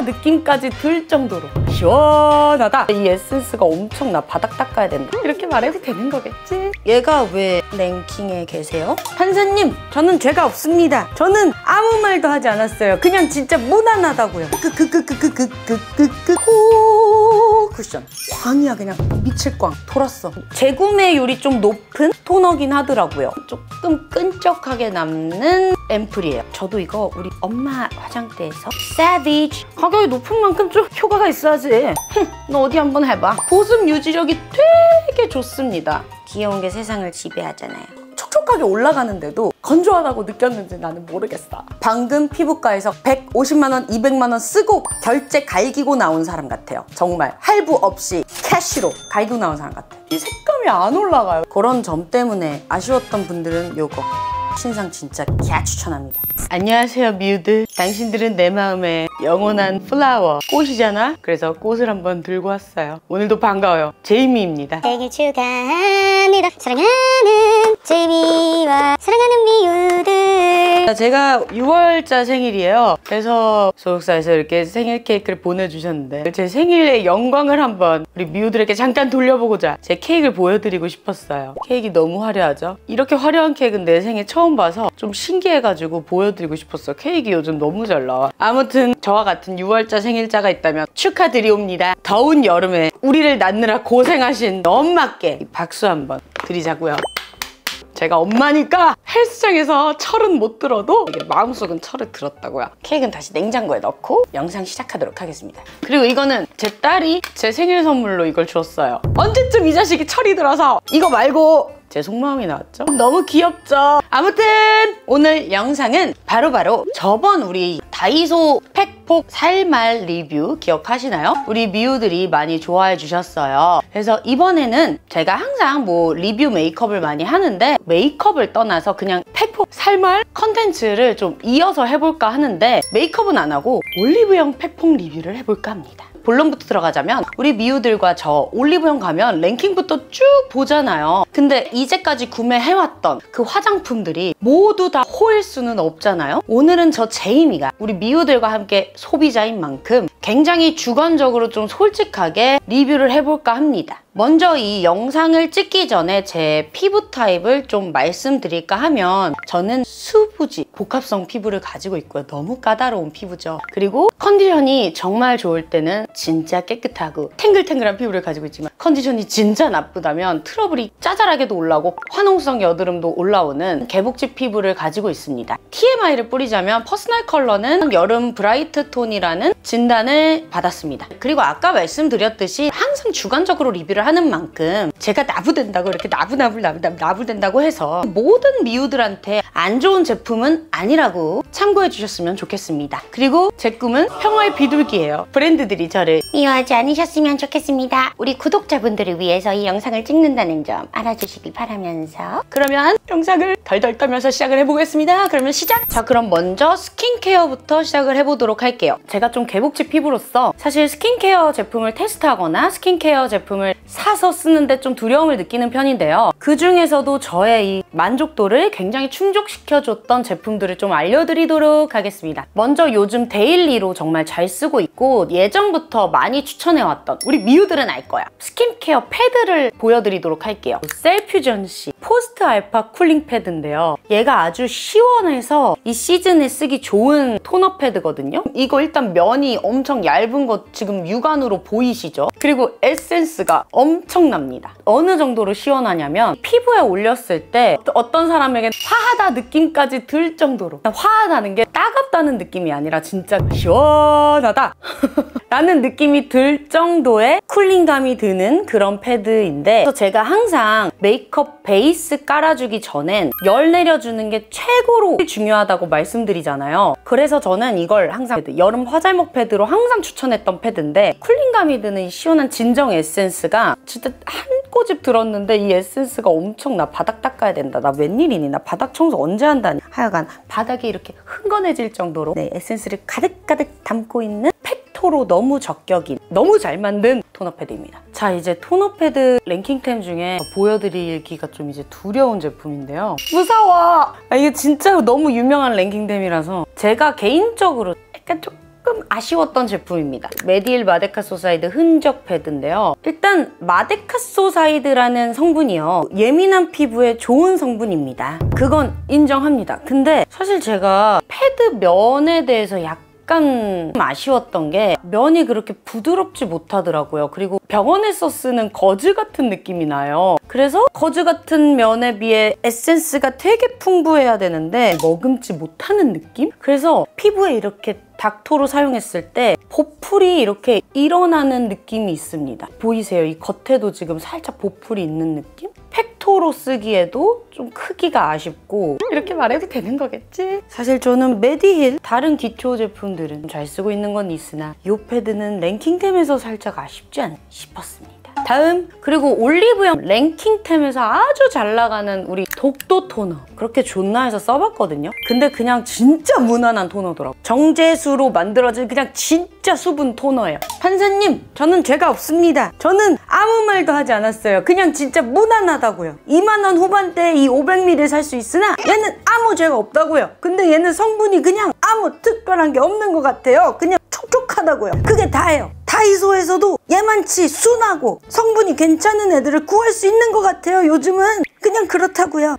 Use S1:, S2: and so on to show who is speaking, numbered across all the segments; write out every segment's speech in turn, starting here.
S1: 느낌까지 들 정도로 시원하다. 이 에센스가 엄청 나. 바닥 닦아야 된다. 이렇게 말해도 되는 거겠지? 얘가 왜 랭킹에 계세요? 판사님 저는 죄가 없습니다. 저는 아무 말도 하지 않았어요. 그냥 진짜 무난하다고요. 그, 크크크크크크크크크호 쿠션. 광이야 그냥. 미칠 광. 돌았어. 재구매율이 좀 높은 토너긴 하더라고요. 조금 끈적하게 남는 앰플이에요. 저도 이거 우리 엄마 화장대에서 Savage. 가격이 높은 만큼 좀 효과가 있어야지 흥, 너 어디 한번 해봐 보습 유지력이 되게 좋습니다 귀여운 게 세상을 지배하잖아요 촉촉하게 올라가는데도 건조하다고 느꼈는지 나는 모르겠어. 방금 피부과에서 150만 원, 200만 원 쓰고 결제 갈기고 나온 사람 같아요. 정말 할부 없이 캐시로 갈기고 나온 사람 같아. 이 색감이 안 올라가요. 그런 점 때문에 아쉬웠던 분들은 요거 신상 진짜 개 추천합니다. 안녕하세요 미우들. 당신들은 내 마음의 영원한 플라워 꽃이잖아. 그래서 꽃을 한번 들고 왔어요. 오늘도 반가워요. 제이미입니다.
S2: 생일 축하합니다. 사랑하는 제이미와 사랑하는 미우들.
S1: 제가 6월자 생일이에요. 그래서 소속사에서 이렇게 생일 케이크를 보내주셨는데 제 생일의 영광을 한번 우리 미우들에게 잠깐 돌려보고자 제 케이크를 보여드리고 싶었어요. 케이크 너무 화려하죠? 이렇게 화려한 케이크는 내 생애 처음 봐서 좀 신기해가지고 보여드리고 싶었어요. 케이크 요즘 너무 잘 나와. 아무튼 저와 같은 6월자 생일자가 있다면 축하드리옵니다. 더운 여름에 우리를 낳느라 고생하신 엄마께 이 박수 한번 드리자고요. 제가 엄마니까 헬스장에서 철은 못 들어도 마음속은 철을 들었다고요. 케이크는 다시 냉장고에 넣고 영상 시작하도록 하겠습니다. 그리고 이거는 제 딸이 제 생일 선물로 이걸 줬어요. 언제쯤 이 자식이 철이 들어서 이거 말고 제 속마음이 나왔죠? 너무 귀엽죠? 아무튼 오늘 영상은 바로 바로 저번 우리 다이소 팩폭 살말 리뷰 기억하시나요? 우리 미우들이 많이 좋아해 주셨어요. 그래서 이번에는 제가 항상 뭐 리뷰 메이크업을 많이 하는데 메이크업을 떠나서 그냥 팩폭 살말 컨텐츠를 좀 이어서 해볼까 하는데 메이크업은 안 하고 올리브영 팩폭 리뷰를 해볼까 합니다. 본론부터 들어가자면 우리 미우들과 저 올리브영 가면 랭킹부터 쭉 보잖아요. 근데 이제까지 구매해왔던 그 화장품들이 모두 다 호일 수는 없잖아요. 오늘은 저 제이미가 우리 미우들과 함께 소비자인 만큼 굉장히 주관적으로 좀 솔직하게 리뷰를 해볼까 합니다. 먼저 이 영상을 찍기 전에 제 피부 타입을 좀 말씀드릴까 하면 저는 수부지 복합성 피부를 가지고 있고요. 너무 까다로운 피부죠. 그리고 컨디션이 정말 좋을 때는 진짜 깨끗하고 탱글탱글한 피부를 가지고 있지만 컨디션이 진짜 나쁘다면 트러블이 짜잘하게도 올라오고 화농성 여드름도 올라오는 개복치 피부를 가지고 있습니다. TMI를 뿌리자면 personal color는 여름 bright tone이라는 진단을 받았습니다. 그리고 아까 말씀드렸듯이 항상 주관적으로 리뷰를 하는 만큼 제가 나불댄다고 이렇게 나불나불 나불 나불댄다고 해서 모든 미우들한테 안 좋은 제품은 아니라고 참고해 주셨으면 좋겠습니다. 그리고 제 꿈은 평화의 비둘기예요. 브랜드들이 저를
S2: 미워하지 않으셨으면 좋겠습니다. 우리 구독자분들을 위해서 이 영상을 찍는다는 점 알아주시기 바라면서
S1: 그러면 영상을 덜덜 떨면서 시작을 해보겠습니다. 그러면 시작! 자 그럼 먼저 스킨케어부터 시작을 해보도록 할게요. 제가 좀 개복치 피부로서 사실 스킨케어 제품을 테스트하거나 스킨케어 제품을 사서 쓰는데 좀 두려움을 느끼는 편인데요. 그 중에서도 저의 이 만족도를 굉장히 충족시켜줬던 제품들을 좀 알려드리도록 하겠습니다. 먼저 요즘 daily로 정말 잘 쓰고 있고 예전부터 많이 추천해왔던 우리 미우들은 알 거야. 스킨케어 패드를 보여드리도록 할게요. 셀퓨전시 포스트 알파 쿨링 패드인데요. 얘가 아주 시원해서 이 시즌에 쓰기 좋은 토너 패드거든요. 이거 일단 면이 엄청 얇은 거 지금 육안으로 보이시죠? 그리고 에센스가 엄청납니다. 어느 정도로 시원하냐면 피부에 올렸을 때 어떤 사람에게 화하다 느낌까지 들 정도로 화하다는 게 따갑다는 느낌이 아니라 진짜 시원하다 라는 느낌이 들 정도의 cooling감이 드는 그런 패드인데 제가 항상 메이크업 베이스 깔아주기 전엔 열 내려주는 게 최고로 중요하다고 말씀드리잖아요. 그래서 저는 이걸 항상 여름 화잘먹 패드로 항상 추천했던 패드인데 cooling감이 드는 이 시원한 진정 에센스가 진짜 한 꼬집 들었는데 이 에센스가 엄청 나 바닥 닦아야 된다. 나 웬일이니? 나 바닥 청소 언제 한다니? 하여간 바닥이 이렇게 흥건해질 정도로 네, 에센스를 가득가득 담고 있는 팩토로 너무 적격인 너무 잘 만든 토너 패드입니다. 자 이제 토너 패드 랭킹템 중에 보여드리기가 좀 이제 두려운 제품인데요. 무서워! 아, 이게 진짜 너무 유명한 랭킹템이라서 제가 개인적으로 약간 조금 조금 아쉬웠던 제품입니다. 메디힐 마데카소사이드 흔적 패드인데요. 일단 마데카소사이드라는 성분이요. 예민한 피부에 좋은 성분입니다. 그건 인정합니다. 근데 사실 제가 패드 면에 대해서 약간 약간 아쉬웠던 게 면이 그렇게 부드럽지 못하더라고요. 그리고 병원에서 쓰는 거즈 같은 느낌이 나요. 그래서 거즈 같은 면에 비해 에센스가 되게 풍부해야 되는데 머금지 못하는 느낌? 그래서 피부에 이렇게 닥토로 사용했을 때 보풀이 이렇게 일어나는 느낌이 있습니다. 보이세요? 이 겉에도 지금 살짝 보풀이 있는 느낌? 팩토로 쓰기에도 좀 크기가 아쉽고 이렇게 말해도 되는 거겠지? 사실 저는 메디힐 다른 기초 제품들은 잘 쓰고 있는 건 있으나 이 패드는 랭킹템에서 살짝 아쉽지 않나 싶었습니다. 다음 그리고 올리브영 랭킹템에서 아주 잘 나가는 우리 독도 토너. 그렇게 좋나 해서 써봤거든요. 근데 그냥 진짜 무난한 토너더라고. 정제수로 만들어진 그냥 진짜 수분 토너예요. 판사님 저는 죄가 없습니다. 저는 아무 말도 하지 않았어요. 그냥 진짜 무난하다고요. 2만원 후반대에 이 500ml 살 수 있으나 얘는 아무 죄가 없다고요. 근데 얘는 성분이 그냥 아무 특별한 게 없는 것 같아요. 그냥 촉촉하다고요. 그게 다예요 다이소에서도 얘만치 순하고 성분이 괜찮은 애들을 구할 수 있는 것 같아요. 요즘은 그냥 그렇다고요.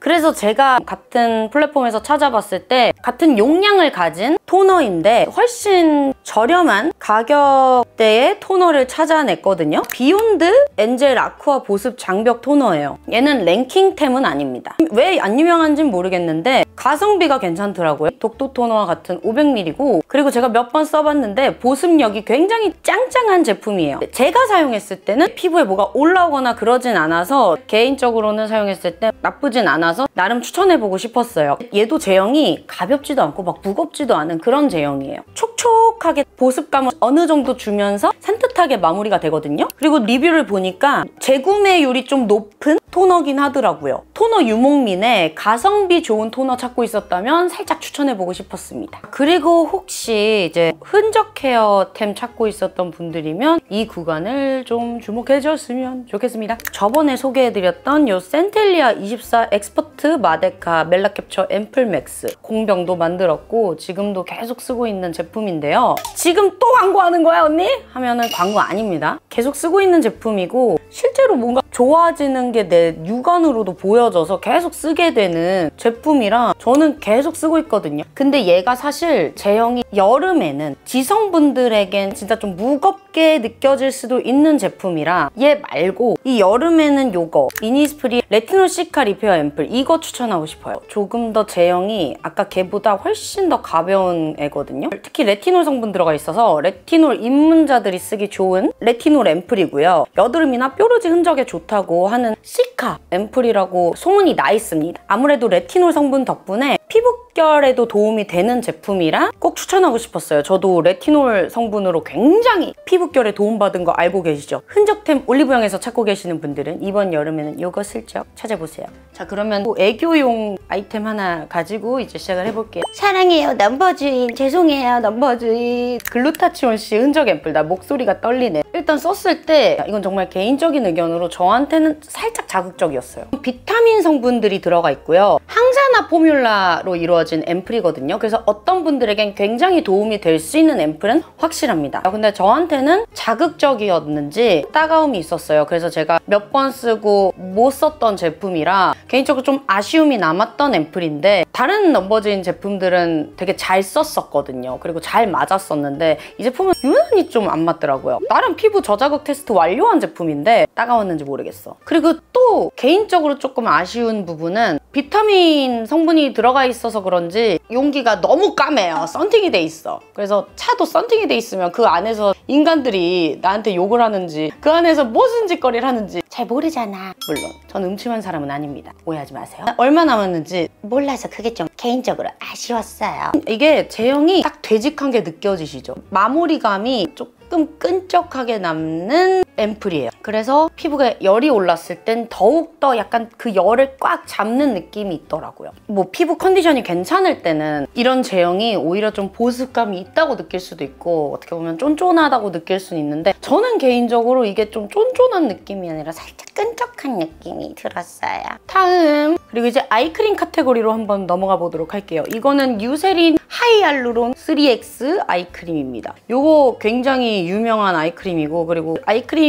S1: 그래서 제가 같은 플랫폼에서 찾아봤을 때 같은 용량을 가진 토너인데 훨씬 저렴한 가격대의 토너를 찾아냈거든요. 비욘드 엔젤 아쿠아 보습 장벽 토너예요. 얘는 랭킹템은 아닙니다. 왜 안 유명한지는 모르겠는데 가성비가 괜찮더라고요. 독도 토너와 같은 500ml고 그리고 제가 몇 번 써봤는데 보습력이 굉장히 짱짱한 제품이에요. 제가 사용했을 때는 피부에 뭐가 올라오거나 그러진 않아서 개인적으로는 사용했을 때 나쁘진 않아 서 나름 추천해보고 싶었어요. 얘도 제형이 가볍지도 않고 막 무겁지도 않은 그런 제형이에요. 촉촉하게 보습감을 어느 정도 주면서 산뜻하게 마무리가 되거든요. 그리고 리뷰를 보니까 재구매율이 좀 높은 토너긴 하더라고요. 토너 유목민에 가성비 좋은 토너 찾고 있었다면 살짝 추천해보고 싶었습니다. 그리고 혹시 이제 흔적 케어템 찾고 있었던 분들이면 이 구간을 좀 주목해주셨으면 좋겠습니다. 저번에 소개해드렸던 이 센텔리아 24 엑스퍼트 마데카 멜라캡처 앰플맥스 공병도 만들었고 지금도 계속 쓰고 있는 제품인데요. 지금 또 광고하는 거야 언니? 하면은 광고 아닙니다. 계속 쓰고 있는 제품이고 실제로 뭔가 좋아지는 게 내 육안으로도 보여져서 계속 쓰게 되는 제품이라 저는 계속 쓰고 있거든요. 근데 얘가 사실 제형이 여름에는 지성분들에겐 진짜 좀 무겁게 느껴질 수도 있는 제품이라 얘 말고 이 여름에는 요거 이니스프리 레티놀 시카 리페어 앰플 이거 추천하고 싶어요. 조금 더 제형이 아까 걔보다 훨씬 더 가벼운 애거든요. 특히 레티놀 성분 들어가 있어서 레티놀 입문자들이 쓰기 좋은 레티놀 앰플이고요. 여드름이나 뾰루지 흔적에 좋다고 하는 시카 앰플이라고 소문이 나 있습니다. 아무래도 레티놀 성분 덕분에 피부결에도 도움이 되는 제품이라 꼭 추천하고 싶었어요. 저도 레티놀 성분으로 굉장히 피부결에 도움받은 거 알고 계시죠? 흔적템 올리브영에서 찾고 계시는 분들은 이번 여름에는 이거 슬쩍 찾아보세요. 자 그러면 또 애교용 아이템 하나 가지고 이제 시작을 해볼게요.
S2: 사랑해요 넘버즈인 죄송해요 넘버즈인
S1: 글루타치온 C 흔적 앰플 나 목소리가 떨리네. 일단 썼을 때 이건 정말 개인적인 의견으로 저한테는 살짝 자극적이었어요. 비타민 성분들이 들어가 있고요. 항산화 포뮬라로 이루어진 앰플이거든요. 그래서 어떤 분들에겐 굉장히 도움이 될 수 있는 앰플은 확실합니다. 근데 저한테는 자극적이었는지 따가움이 있었어요. 그래서 제가 몇 번 쓰고 못 썼던 제품이라 개인적으로 좀 아쉬움이 남았던 앰플인데 다른 넘버즈인 제품들은 되게 잘 썼었거든요. 그리고 잘 맞았었는데 이 제품은 유난히 좀 안 맞더라고요. 나름 피부 저자극 테스트 완료한 제품인데 따가웠는지 모르겠어. 그리고 또 개인적으로 조금 아쉬운 부분은 비타민 성분이 들어가 있어서 그런지 용기가 너무 까매요. 썬팅이 돼 있어. 그래서 차도 썬팅이 돼 있으면 그 안에서 인간들이 나한테 욕을 하는지 그 안에서 무슨 짓거리를 하는지
S2: 잘 모르잖아
S1: 물론 전 음침한 사람은 아닙니다. 오해하지 마세요. 얼마 남았는지
S2: 몰라서 그게 좀 개인적으로 아쉬웠어요
S1: 이게 제형이 딱 되직한 게 느껴지시죠? 마무리감이 조금 끈적하게 남는 앰플이에요. 그래서 피부가 열이 올랐을 땐 더욱더 약간 그 열을 꽉 잡는 느낌이 있더라고요. 뭐 피부 컨디션이 괜찮을 때는 이런 제형이 오히려 좀 보습감이 있다고 느낄 수도 있고 어떻게 보면 쫀쫀하다고 느낄 수는 있는데 저는 개인적으로 이게 좀 쫀쫀한 느낌이 아니라 살짝 끈적한 느낌이 들었어요. 다음 그리고 이제 아이크림 카테고리로 한번 넘어가 보도록 할게요. 이거는 유세린 하이알루론 3X 아이크림입니다. 이거 굉장히 유명한 아이크림이고 그리고 아이크림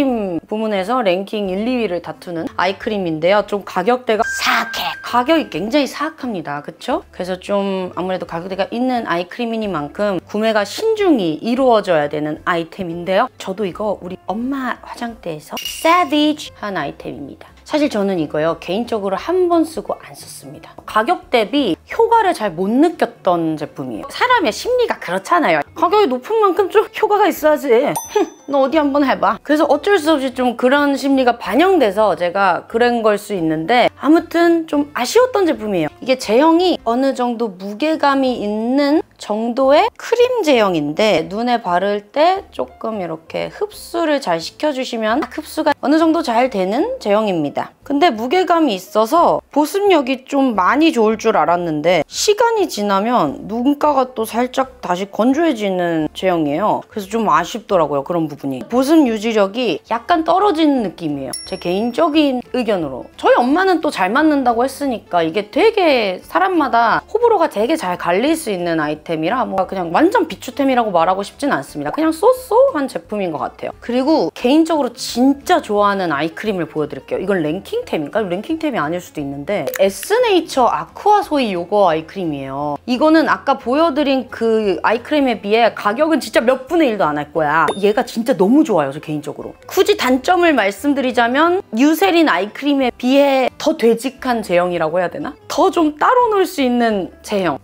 S1: 부문에서 랭킹 1, 2위를 다투는 아이크림인데요. 좀 가격대가 사악해. 가격이 굉장히 사악합니다. 그쵸? 그래서 좀 아무래도 가격대가 있는 아이크림이니만큼 구매가 신중히 이루어져야 되는 아이템인데요. 저도 이거 우리 엄마 화장대에서 Savage 한 아이템입니다. 사실 저는 이거요 개인적으로 한 번 쓰고 안 썼습니다 가격 대비 효과를 잘 못 느꼈던 제품이에요. 사람의 심리가 그렇잖아요. 가격이 높은 만큼 좀 효과가 있어야지. 너 어디 한번 해봐. 그래서 어쩔 수 없이 좀 그런 심리가 반영돼서 제가 그런 걸 수 있는데 아무튼 좀 아쉬웠던 제품이에요. 이게 제형이 어느 정도 무게감이 있는 정도의 크림 제형인데 눈에 바를 때 조금 이렇게 흡수를 잘 시켜주시면 흡수가 어느 정도 잘 되는 제형입니다. 근데 무게감이 있어서 보습력이 좀 많이 좋을 줄 알았는데 시간이 지나면 눈가가 또 살짝 다시 건조해지는 제형이에요. 그래서 좀 아쉽더라고요, 그런 부분이. 보습 유지력이 약간 떨어지는 느낌이에요. 제 개인적인 의견으로. 저희 엄마는 또 잘 맞는다고 했으니까 이게 되게 사람마다 호불호가 되게 잘 갈릴 수 있는 아이템이라 뭐 그냥 완전 비추템이라고 말하고 싶진 않습니다. 그냥 쏘쏘한 제품인 것 같아요. 그리고 개인적으로 진짜 좋아하는 아이크림을 보여드릴게요. 이건 랭킹템인가? 랭킹템이 아닐 수도 있는데 에스네이처 아쿠아 소이 요거 아이크림이에요. 이거는 아까 보여드린 그 아이크림에 비해 가격은 진짜 몇 분의 1도 안 할 거야. 얘가 진짜 너무 좋아요, 저 개인적으로. 굳이 단점을 말씀드리자면 유세린 아이크림에 비해 더 되직한 제형이라고 해야 되나? 더 좀 따로 놀 수 있는 제형.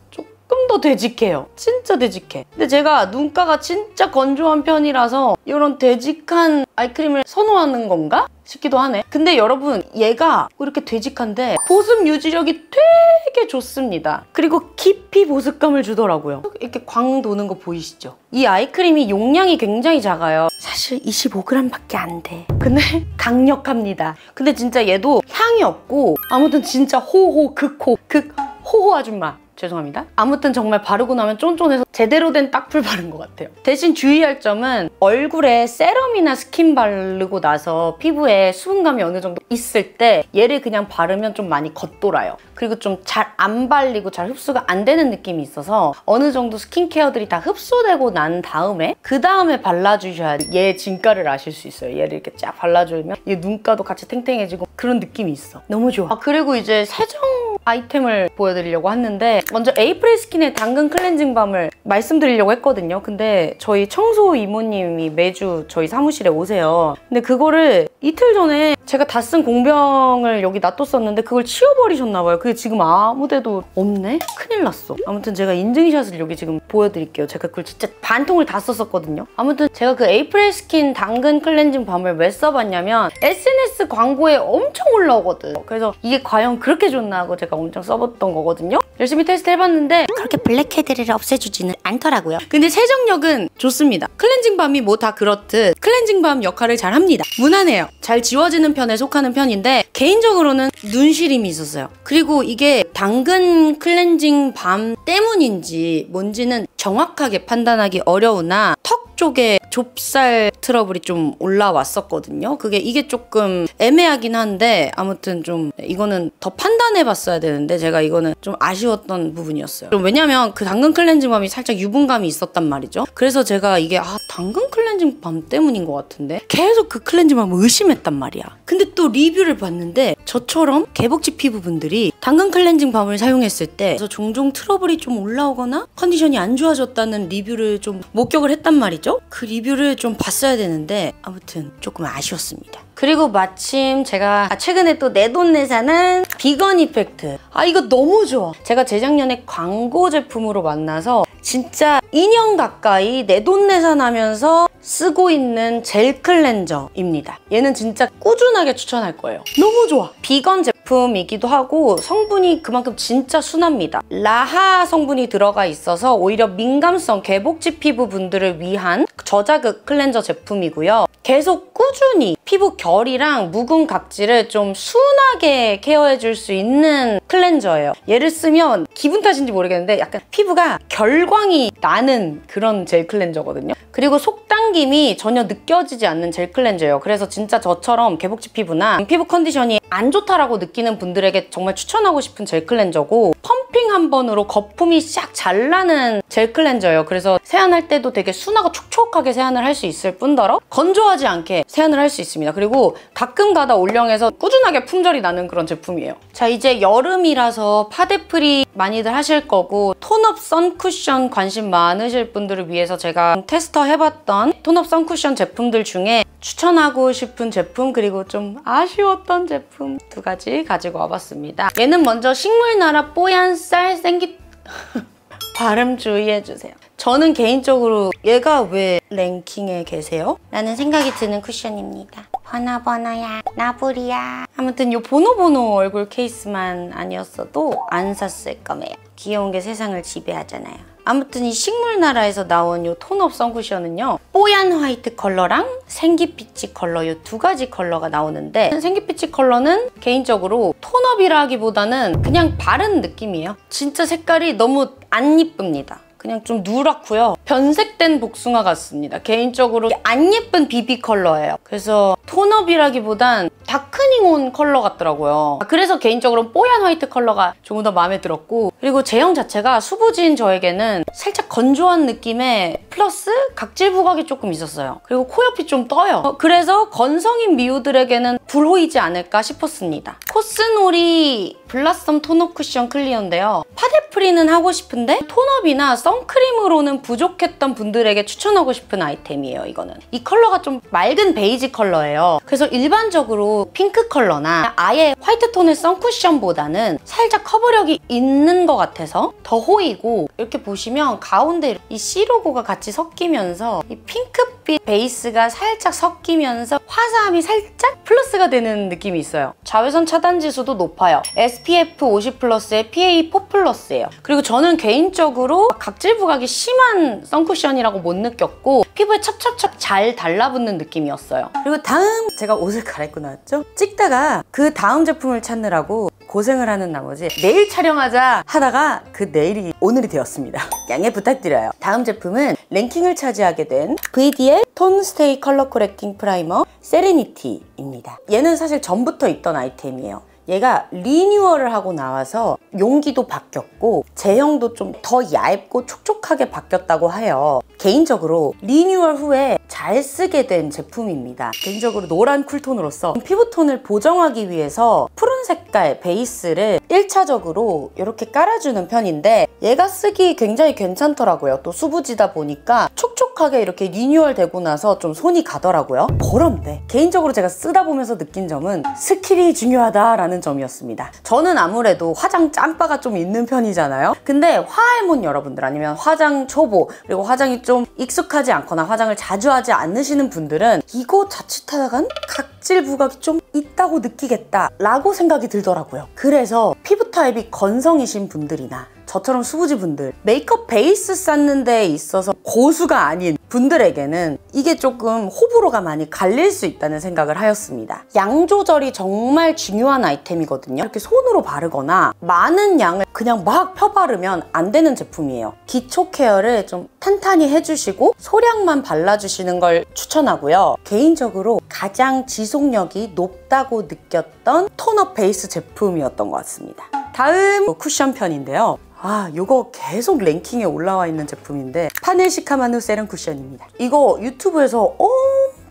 S1: 조금 더 되직해요. 진짜 되직해. 근데 제가 눈가가 진짜 건조한 편이라서 이런 되직한 아이크림을 선호하는 건가? 싶기도 하네. 근데 여러분 얘가 이렇게 되직한데 보습 유지력이 되게 좋습니다. 그리고 깊이 보습감을 주더라고요. 이렇게 광 도는 거 보이시죠? 이 아이크림이 용량이 굉장히 작아요. 사실 25g밖에 안 돼. 근데 강력합니다. 근데 진짜 얘도 향이 없고 아무튼 진짜 호호 극호 극 호호 아줌마. 죄송합니다. 아무튼 정말 바르고 나면 쫀쫀해서 제대로 된 딱풀 바른 것 같아요. 대신 주의할 점은 얼굴에 세럼이나 스킨 바르고 나서 피부에 수분감이 어느 정도 있을 때 얘를 그냥 바르면 좀 많이 겉돌아요. 그리고 좀 잘 안 발리고 잘 흡수가 안 되는 느낌이 있어서 어느 정도 스킨케어들이 다 흡수되고 난 다음에 그 다음에 발라주셔야 얘 진가를 아실 수 있어요. 얘를 이렇게 쫙 발라주면 얘 눈가도 같이 탱탱해지고 그런 느낌이 있어. 너무 좋아. 아, 그리고 이제 세정 아이템을 보여드리려고 했는데 먼저 에이프릴 스킨의 당근 클렌징 밤을 말씀드리려고 했거든요. 근데 저희 청소 이모님이 매주 저희 사무실에 오세요. 근데 그거를 이틀 전에 제가 다 쓴 공병을 여기 놔뒀었는데 그걸 치워버리셨나 봐요. 그게 지금 아무 데도 없네? 큰일 났어. 아무튼 제가 인증샷을 여기 지금 보여드릴게요. 제가 그걸 진짜 반통을 다 썼었거든요. 아무튼 제가 그 에이프릴 스킨 당근 클렌징 밤을 왜 써봤냐면 SNS 광고에 엄청 올라오거든. 그래서 이게 과연 그렇게 좋나 하고 제가 엄청 써봤던 거거든요. 열심히 테스트 해봤는데
S2: 그렇게 블랙헤드를 없애주지는 않더라고요.
S1: 근데 세정력은 좋습니다. 클렌징 밤이 뭐 다 그렇듯 클렌징 밤 역할을 잘 합니다. 무난해요. 잘 지워지는 편에 속하는 편인데 개인적으로는 눈시림이 있었어요. 그리고 이게 당근 클렌징 밤 때문인지 뭔지는 정확하게 판단하기 어려우나 턱 쪽에 좁쌀 트러블이 좀 올라왔었거든요. 그게 이게 조금 애매하긴 한데 아무튼 좀 이거는 더 판단해 봤어야 되는데 제가 이거는 좀 아쉬웠던 부분이었어요. 좀 왜냐면 그 당근 클렌징 밤이 살짝 유분감이 있었단 말이죠. 그래서 제가 이게 아 당근 클렌징 밤 때문인 것 같은데 계속 그 클렌징 밤을 의심했단 말이야. 근데 또 리뷰를 봤는데 저처럼 개복치 피부분들이 당근 클렌징 밤을 사용했을 때 그래서 종종 트러블이 좀 올라오거나 컨디션이 안 좋아졌다는 리뷰를 좀 목격을 했단 말이죠. 그 리뷰를 좀 봤어야 되는데 아무튼 조금 아쉬웠습니다. 그리고 마침 제가 최근에 또 내돈내산은 비건 이펙트. 아 이거 너무 좋아. 제가 재작년에 광고 제품으로 만나서 진짜 2년 가까이 내돈내산하면서 쓰고 있는 젤 클렌저입니다. 얘는 진짜 꾸준하게 추천할 거예요. 너무 좋아. 비건 제품이기도 하고 성분이 그만큼 진짜 순합니다. 라하 성분이 들어가 있어서 오히려 민감성 개복치 피부 분들을 위한 저자극 클렌저 제품이고요. 계속 꾸준히 피부 결이랑 묵은 각질을 좀 순하게 케어해 줄 수 있는 클렌저예요. 얘를 쓰면 기분 탓인지 모르겠는데 약간 피부가 결광이 나는 그런 젤 클렌저거든요. 그리고 속당김이 전혀 느껴지지 않는 젤 클렌저예요. 그래서 진짜 저처럼 개복치 피부나 피부 컨디션이 안 좋다라고 느끼는 분들에게 정말 추천하고 싶은 젤 클렌저고 펌핑 한 번으로 거품이 싹 잘 나는 젤 클렌저예요. 그래서 세안할 때도 되게 순하고 촉촉하게 세안을 할 수 있을 뿐더러 건조하지 않게 세안을 할 수 있습니다. 그리고 가끔 가다 올영에서 꾸준하게 품절이 나는 그런 제품이에요. 자 이제 여름이라서 파데프리 많이들 하실 거고 톤업 선쿠션 관심 많으실 분들을 위해서 제가 테스터 해봤던 톤업 선쿠션 제품들 중에 추천하고 싶은 제품 그리고 좀 아쉬웠던 제품 두 가지 가지고 와봤습니다. 얘는 먼저 식물나라 뽀얀 쌀 생기... 발음 주의해주세요. 저는 개인적으로 얘가 왜 랭킹에 계세요?
S2: 라는 생각이 드는 쿠션입니다. 보노보노야 너부리야
S1: 아무튼 이 보노보노 얼굴 케이스만 아니었어도 안 샀을 거예요. 귀여운 게 세상을 지배하잖아요. 아무튼 이 식물나라에서 나온 이 톤업 선쿠션은요. 뽀얀 화이트 컬러랑 생기피치 컬러 이 두 가지 컬러가 나오는데 생기피치 컬러는 개인적으로 톤업이라기보다는 그냥 바른 느낌이에요. 진짜 색깔이 너무 안 이쁩니다. 그냥 좀 누렇고요. 변색된 복숭아 같습니다. 개인적으로 안 예쁜 비비 컬러예요. 그래서 톤업이라기보단 darkening 된 컬러 같더라고요. 그래서 개인적으로 뽀얀 화이트 컬러가 조금 더 마음에 들었고 그리고 제형 자체가 수부지인 저에게는 살짝 건조한 느낌의 플러스 각질 부각이 조금 있었어요. 그리고 코 옆이 좀 떠요. 어, 그래서 건성인 미우들에게는 불호이지 않을까 싶었습니다. 코스노리 블라썸 톤업 쿠션 클리어인데요. 파데프리는 하고 싶은데 톤업이나 선크림으로는 부족했던 분들에게 추천하고 싶은 아이템이에요, 이거는. 이 컬러가 좀 맑은 베이지 컬러예요. 그래서 일반적으로 핑크 컬러나 아예 화이트 톤의 선쿠션보다는 살짝 커버력이 있는 것 같아서 더 호이고 이렇게 보시면 가운데 이 C 로고가 같이 섞이면서 이 핑크빛 베이스가 살짝 섞이면서 화사함이 살짝 플러스가 되는 느낌이 있어요. 자외선 차단 지수도 높아요. SPF 50 플러스에 PA 4 플러스예요. 그리고 저는 개인적으로 각질 부각이 심한 선쿠션이라고 못 느꼈고 피부에 찹찹찹 잘 달라붙는 느낌이었어요. 그리고 다음 제가 옷을 갈아입고 나왔죠? 찍다가 그 다음 제품을 찾느라고 고생을 하는 나머지 내일 촬영하자 하다가 그 내일이 오늘이 되었습니다. 양해 부탁드려요. 다음 제품은 랭킹을 차지하게 된 VDL 톤 스테이 컬러 코렉팅 프라이머 세레니티입니다. 얘는 사실 전부터 있던 아이템이에요. 얘가 리뉴얼을 하고 나와서 용기도 바뀌었고 제형도 좀 더 얇고 촉촉하게 바뀌었다고 해요. 개인적으로 리뉴얼 후에 잘 쓰게 된 제품입니다. 개인적으로 노란 쿨톤으로서 피부톤을 보정하기 위해서 푸른 색깔 베이스를 1차적으로 이렇게 깔아주는 편인데 얘가 쓰기 굉장히 괜찮더라고요. 또 수부지다 보니까 촉촉하게 이렇게 리뉴얼 되고 나서 좀 손이 가더라고요. 그런데 개인적으로 제가 쓰다 보면서 느낀 점은 스킬이 중요하다라는 점이었습니다. 저는 아무래도 화장 짬바가 좀 있는 편이잖아요. 근데 화알못 여러분들 아니면 화장 초보 그리고 화장이 좀 익숙하지 않거나 화장을 자주 하지 않으시는 분들은 이거 자칫하다간 각질 부각이 좀 있다고 느끼겠다 라고 생각이 들더라고요. 그래서 피부 타입이 건성이신 분들이나 저처럼 수부지 분들 메이크업 베이스 쌓는 데 있어서 고수가 아닌 분들에게는 이게 조금 호불호가 많이 갈릴 수 있다는 생각을 하였습니다. 양 조절이 정말 중요한 아이템이거든요. 이렇게 손으로 바르거나 많은 양을 그냥 막 펴바르면 안 되는 제품이에요. 기초 케어를 좀 탄탄히 해주시고 소량만 발라주시는 걸 추천하고요. 개인적으로 가장 지속력이 높다고 느꼈던 톤업 베이스 제품이었던 것 같습니다. 다음 쿠션 편인데요. 아, 이거 계속 랭킹에 올라와 있는 제품인데 파넬 시카마누 세럼 쿠션입니다. 이거 유튜브에서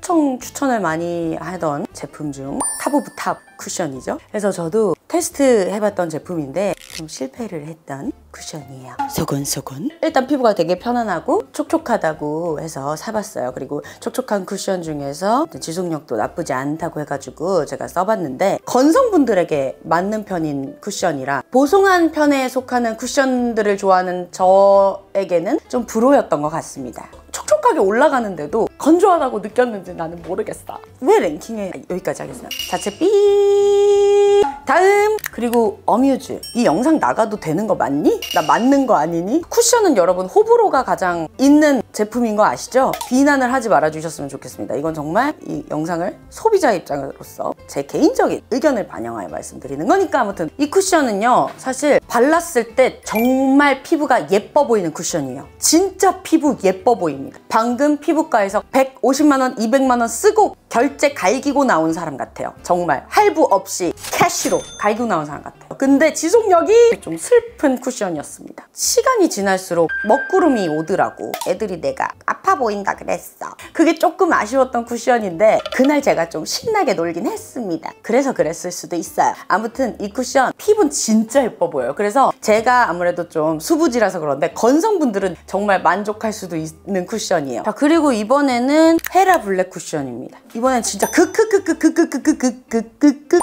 S1: 엄청 추천을 많이 하던 제품 중 top of top 쿠션이죠. 그래서 저도 테스트 해봤던 제품인데 좀 실패를 했던 쿠션이에요. 소곤소곤. 일단 피부가 되게 편안하고 촉촉하다고 해서 사봤어요. 그리고 촉촉한 쿠션 중에서 지속력도 나쁘지 않다고 해가지고 제가 써봤는데 건성분들에게 맞는 편인 쿠션이라 보송한 편에 속하는 쿠션들을 좋아하는 저에게는 좀 불호였던 것 같습니다. 촉촉하게 올라가는데도 건조하다고 느꼈는지 나는 모르겠어. 왜 랭킹에 여기까지 하겠어요? 자체 삐 다음 그리고 어뮤즈 이 영상 나가도 되는 거 맞니? 나 맞는 거 아니니? 쿠션은 여러분 호불호가 가장 있는 제품인 거 아시죠? 비난을 하지 말아주셨으면 좋겠습니다. 이건 정말 이 영상을 소비자 입장으로서 제 개인적인 의견을 반영하여 말씀드리는 거니까 아무튼 이 쿠션은요 사실 발랐을 때 정말 피부가 예뻐 보이는 쿠션이에요. 진짜 피부 예뻐 보입니다. 방금 피부과에서 150만 원, 200만 원 쓰고 결제 갈기고 나온 사람 같아요. 정말 할부 없이 캐시로 갈기고 나온 사람 같아요. 근데 지속력이 좀 슬픈 쿠션이었습니다. 시간이 지날수록 먹구름이 오더라고. 애들이 내가 아파 보인다 그랬어. 그게 조금 아쉬웠던 쿠션인데 그날 제가 좀 신나게 놀긴 했습니다. 그래서 그랬을 수도 있어요. 아무튼 이 쿠션 피부는 진짜 예뻐 보여요. 그래서 제가 아무래도 좀 수부지라서 그런데 건성분들은 정말 만족할 수도 있는 쿠션 이에요. 자 그리고 이번에는 헤라 블랙 쿠션입니다. 이번엔 진짜 크크크크크크크크크크크크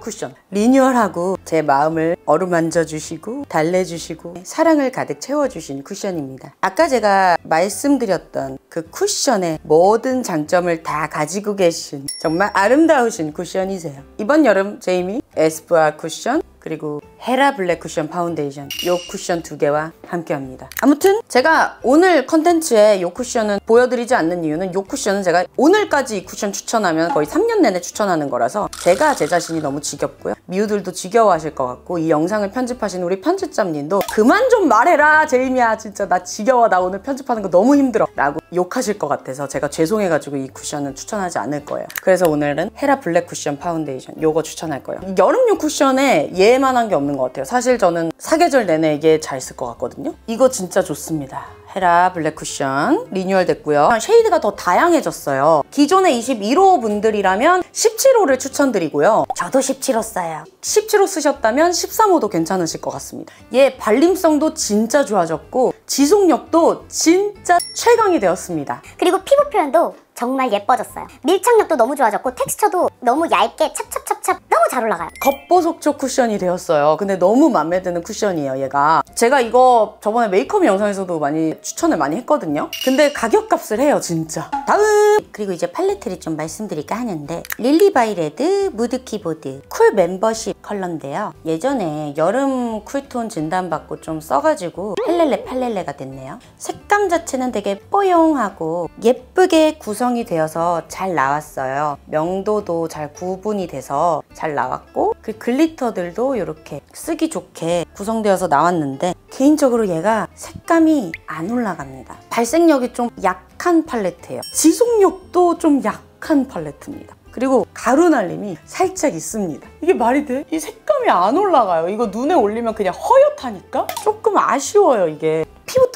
S1: 쿠션 리뉴얼하고 제 마음을 어루만져 주시고 달래주시고 사랑을 가득 채워주신 쿠션입니다. 아까 제가 말씀드렸던 그 쿠션의 모든 장점을 다 가지고 계신 정말 아름다우신 쿠션이세요. 이번 여름 제이미 에스쁘아 쿠션 그리고 헤라 블랙 쿠션 파운데이션 요 쿠션 두 개와 함께 합니다. 아무튼 제가 오늘 컨텐츠에 요 쿠션은 보여드리지 않는 이유는 요 쿠션은 제가 오늘까지 이 쿠션 추천하면 거의 3년 내내 추천하는 거라서 제가 제 자신이 너무 지겹고요. 미우들도 지겨워하실 것 같고 이 영상을 편집하신 우리 편집자님도 그만 좀 말해라 제이미야 진짜 나 지겨워 나 오늘 편집하는 거 너무 힘들어 라고 욕하실 것 같아서 제가 죄송해가지고 이 쿠션은 추천하지 않을 거예요. 그래서 오늘은 헤라 블랙 쿠션 파운데이션 요거 추천할 거예요. 여름용 쿠션에 얘 만한 게 없는 것 같아요. 사실 저는 사계절 내내 이게 잘 쓸 것 같거든요. 이거 진짜 좋습니다. 헤라 블랙 쿠션 리뉴얼 됐고요. shade가 더 다양해졌어요. 기존의 21호 분들이라면 17호를 추천드리고요.
S2: 저도 17호 써요.
S1: 17호 쓰셨다면 13호도 괜찮으실 것 같습니다. 얘 발림성도 진짜 좋아졌고 지속력도 진짜 최강이 되었습니다.
S3: 그리고 피부 표현도 정말 예뻐졌어요. 밀착력도 너무 좋아졌고 텍스처도 너무 얇게 찹찹찹찹 너무 잘 올라가요.
S1: 겉보속촉 쿠션이 되었어요. 근데 너무 마음에 드는 쿠션이에요, 얘가. 제가 이거 저번에 메이크업 영상에서도 많이 추천을 많이 했거든요. 근데 가격값을 해요, 진짜. 다음!
S2: 그리고 이제 팔레트를 좀 말씀드릴까 하는데 릴리바이레드 무드 키보드 쿨 멤버십 컬러인데요. 예전에 여름 cool tone 진단받고 좀 써가지고 팔렐레 팔렐레가 됐네요. 색감 자체는 되게 뽀용하고 예쁘게 구성 이 되어서 잘 나왔어요. 명도도 잘 구분이 돼서 잘 나왔고 그 glitter들도 이렇게 쓰기 좋게 구성되어서 나왔는데 개인적으로 얘가 색감이 안 올라갑니다. 발색력이 좀 약한 팔레트예요. 지속력도 좀 약한 팔레트입니다. 그리고 가루 날림이 살짝 있습니다. 이게 말이 돼? 이 색감이 안 올라가요. 이거 눈에 올리면 그냥 허옇다니까? 조금 아쉬워요, 이게.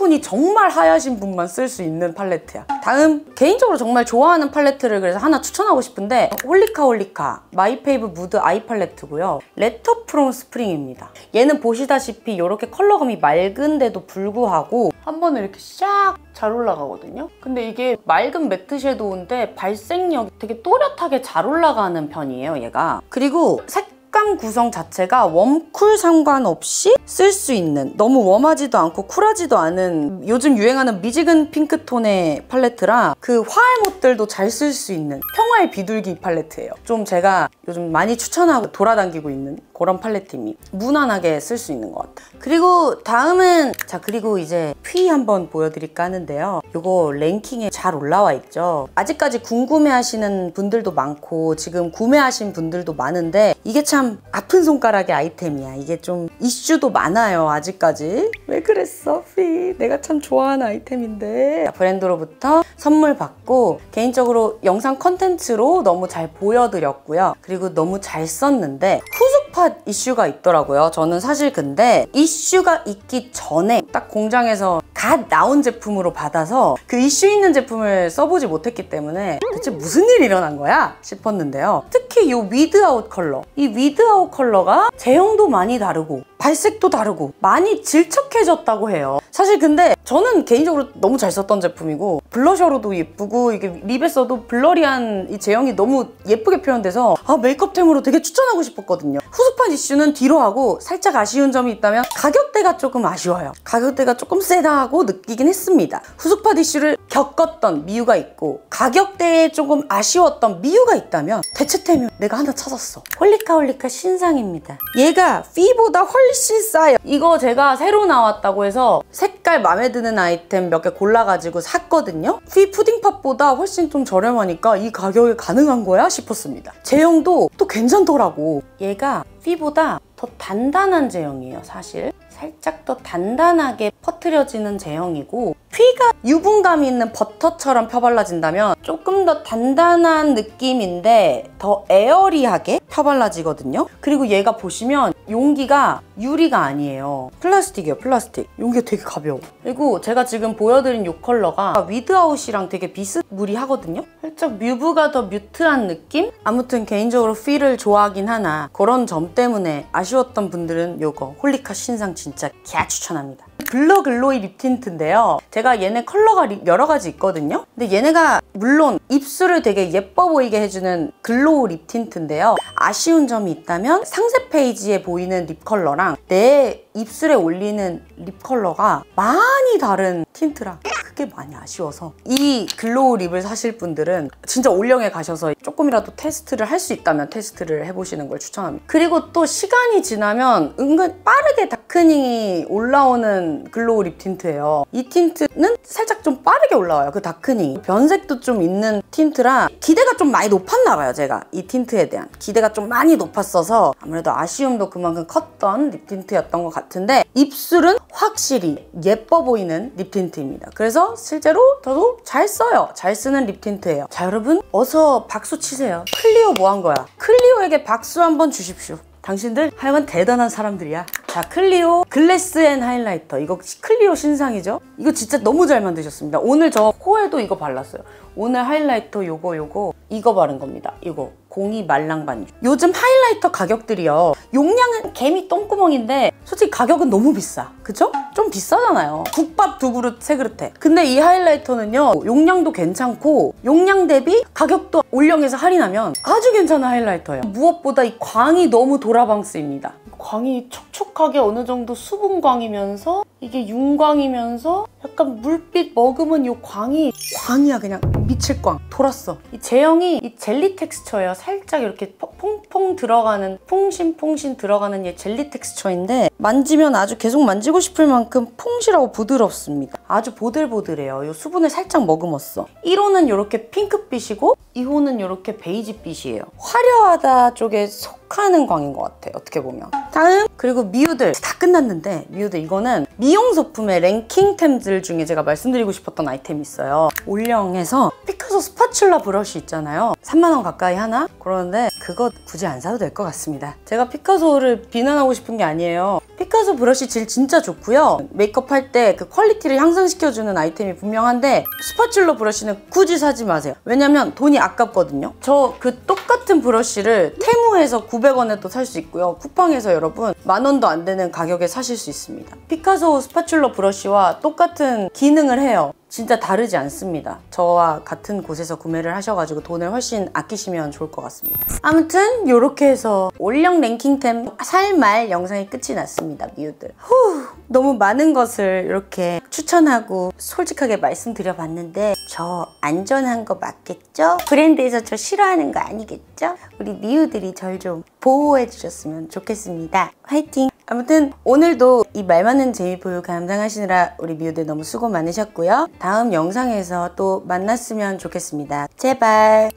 S2: 피부톤이 정말 하얗신 분만 쓸 수 있는 팔레트야. 다음 개인적으로 정말 좋아하는 팔레트를 그래서 하나 추천하고 싶은데 홀리카 홀리카 마이페이브 무드 아이 팔레트고요. 레터 프롬 스프링입니다. 얘는 보시다시피 이렇게 컬러감이 맑은데도 불구하고 한 번에 이렇게 샥 잘 올라가거든요. 근데 이게 맑은 matte shadow인데 발색력이 되게 또렷하게 잘 올라가는 편이에요, 얘가. 그리고 색 색감 구성 자체가 warm cool 상관없이 쓸 수 있는 너무 warm하지도 않고 cool하지도 않은 요즘 유행하는 미지근 핑크톤의 팔레트라 그 화알못들도 잘 쓸 수 있는 평화의 비둘기 팔레트예요. 좀 제가 요즘 많이 추천하고 돌아다니고 있는 그런 팔레트입니다. 무난하게 쓸 수 있는 것 같아요. 그리고 다음은 자 그리고 이제 피 한번 보여드릴까 하는데요. 이거 랭킹에 잘 올라와 있죠. 아직까지 궁금해하시는 분들도 많고 지금 구매하신 분들도 많은데 이게 참 아픈 손가락의 아이템이야. 이게 좀 이슈도 많아요. 아직까지. 왜 그랬어 피? 내가 참 좋아하는 아이템인데 브랜드로부터 선물 받고 개인적으로 영상 컨텐츠로 너무 잘 보여드렸고요. 그리고 너무 잘 썼는데 후숙팟 이슈가 있더라고요. 저는 사실 근데 이슈가 있기 전에 딱 공장에서 갓 나온 제품으로 받아서 그 이슈 있는 제품을 써보지 못했기 때문에 대체 무슨 일이 일어난 거야 싶었는데요. 특히 이 위드아웃 컬러 이 위드아웃 컬러가 제형도 많이 다르고
S1: 발색도 다르고 많이 질척해졌다고 해요. 사실 근데 저는 개인적으로 너무 잘 썼던 제품이고 블러셔로도 예쁘고 이게 립에 써도 blurry한 이 제형이 너무 예쁘게 표현돼서 아 메이크업템으로 되게 추천하고 싶었거든요. 후숙팟 이슈는 뒤로 하고 살짝 아쉬운 점이 있다면 가격대가 조금 아쉬워요. 가격대가 조금 세다 하고 느끼긴 했습니다. 후숙팟 이슈를 겪었던 이유가 있고 가격대에 조금 아쉬웠던 이유가 있다면 대체템이 내가 하나 찾았어. 홀리카 홀리카 신상입니다. 얘가 피보다 훨씬 싸요. 이거 제가 새로 나왔다고 해서 색깔 마음에 드는 아이템 몇 개 골라가지고 샀거든요. 피 푸딩팟보다 훨씬 좀 저렴하니까 이 가격에 가능한 거야 싶었습니다. 제형도 또 괜찮더라고. 얘가 피보다 더 단단한 제형이에요, 사실. 살짝 더 단단하게 퍼트려지는 제형이고 피가 유분감이 있는 버터처럼 펴발라진다면 조금 더 단단한 느낌인데 더 airy하게 펴발라지거든요. 그리고 얘가 보시면 용기가 유리가 아니에요. 플라스틱이에요, 플라스틱. 용기가 되게 가벼워. 그리고 제가 지금 보여드린 이 컬러가 위드아웃이랑 되게 비스무리하거든요. 살짝 mauve가 더 mute한 느낌? 아무튼 개인적으로 피를 좋아하긴 하나 그런 점 때문에 아쉬웠던 분들은 이거 홀리카 신상 진짜 개 추천합니다. 블러 글로이 lip tint인데요. 제가 얘네 컬러가 여러 가지 있거든요. 근데 얘네가 물론 입술을 되게 예뻐 보이게 해주는 glow lip tint인데요. 아쉬운 점이 있다면 상세 페이지에 보이는 lip 컬러랑 내 입술에 올리는 lip 컬러가 많이 다른 tint라 그게 많이 아쉬워서 이 glow lip을 사실 분들은 진짜 올영에 가셔서 조금이라도 테스트를 할 수 있다면 테스트를 해보시는 걸 추천합니다. 그리고 또 시간이 지나면 은근 빠르게 darkening이 올라오는 glow lip tint예요. 이 tint는 살짝 좀 빠르게 올라와요. 그 darkening. 변색도 좀 있는 tint라 기대가 좀 많이 높았나 봐요. 제가 이 tint에 대한 기대가 좀 많이 높았어서 아무래도 아쉬움도 그만큼 컸던 lip tint였던 것 같은데 입술은 확실히 예뻐 보이는 립 틴트입니다. 그래서 실제로 저도 잘 써요. 잘 쓰는 립 틴트예요. 자 여러분 어서 박수 치세요. 클리오 뭐 한 거야? 클리오에게 박수 한번 주십시오. 당신들 하여간 대단한 사람들이야. 자, 클리오 글래스 앤 하이라이터. 이거 클리오 신상이죠? 이거 진짜 너무 잘 만드셨습니다. 오늘 저 코에도 이거 발랐어요. 오늘 하이라이터 요거 요거 이거 바른 겁니다. 이거 광이 말랑 반죽. 요즘 하이라이터 가격들이요. 용량은 개미 똥구멍인데 솔직히 가격은 너무 비싸. 그죠? 좀 비싸잖아요. 국밥 두 그릇 세 그릇에. 근데 이 하이라이터는요. 용량도 괜찮고 용량 대비 가격도 올영에서 할인하면 아주 괜찮은 하이라이터예요. 무엇보다 이 광이 너무 도라방스입니다. 광이 촉촉하게 어느 정도 수분광이면서 이게 윤광이면서 약간 물빛 머금은 이 광이 광이야 그냥 미칠 광. 돌았어. 이 제형이 이 젤리 텍스처예요. 살짝 이렇게 퐁퐁 들어가는 퐁신퐁신 들어가는 이 젤리 텍스처인데 만지면 아주 계속 만지고 싶을 만큼 퐁실하고 부드럽습니다. 아주 보들보들해요. 이 수분을 살짝 머금었어. 1호는 이렇게 핑크빛이고 2호는 이렇게 베이지빛이에요. 화려하다 쪽에 속 하는 광인 것 같아 어떻게 보면. 다음 그리고 미우들. 다 끝났는데 미우들. 이거는 미용 소품의 랭킹템들 중에 제가 말씀드리고 싶었던 아이템이 있어요. 올영에서 피카소 스파츌라 브러쉬 있잖아요. 3만원 가까이 하나? 그러는데 그거 굳이 안 사도 될 것 같습니다. 제가 피카소를 비난하고 싶은 게 아니에요. 피카소 브러쉬 질 진짜 좋고요. 메이크업 할 때 그 퀄리티를 향상시켜주는 아이템이 분명한데 스파츌라 브러쉬는 굳이 사지 마세요. 왜냐면 돈이 아깝거든요. 저 그 똑같은 브러쉬를 테무에서 900원에 또 살 수 있고요. 쿠팡에서 여러분 만 원도 안 되는 가격에 사실 수 있습니다. 피카소 스파츌러 브러쉬와 똑같은 기능을 해요 진짜 다르지 않습니다. 저와 같은 곳에서 구매를 하셔가지고 돈을 훨씬 아끼시면 좋을 것 같습니다. 아무튼 이렇게 해서 올영 랭킹템 살말 영상이 끝이 났습니다. 미우들. 후 너무 많은 것을 이렇게 추천하고 솔직하게 말씀드려봤는데 저 안전한 거 맞겠죠? 브랜드에서 저 싫어하는 거 아니겠죠? 우리 미우들이 절 좀 보호해 주셨으면 좋겠습니다. 화이팅! 아무튼 오늘도 이 말 많은 재미보유 감당하시느라 우리 미우들 너무 수고 많으셨고요. 다음 영상에서 또 만났으면 좋겠습니다. 제발